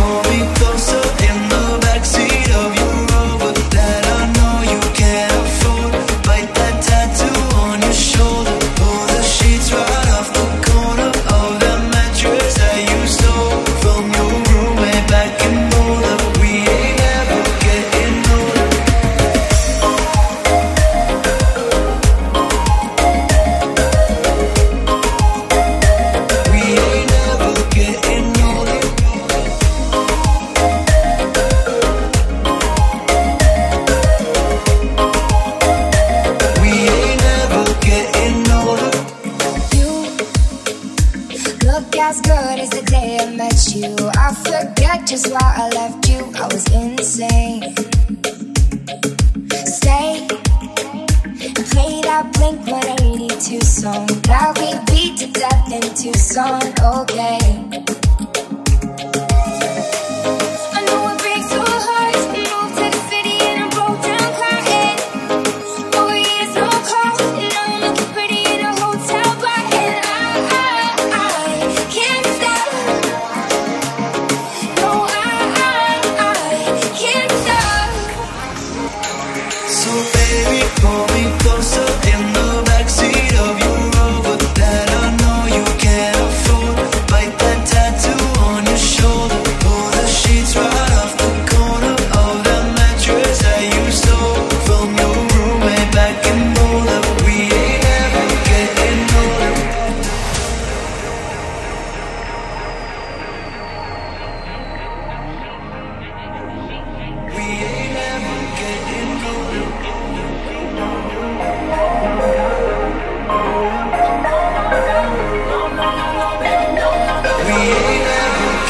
for. Good as the day I met you. I forget just why I left you. I was insane. Stay and play that Blink 182 song that we beat to death in Tucson. Okay.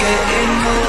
getting old.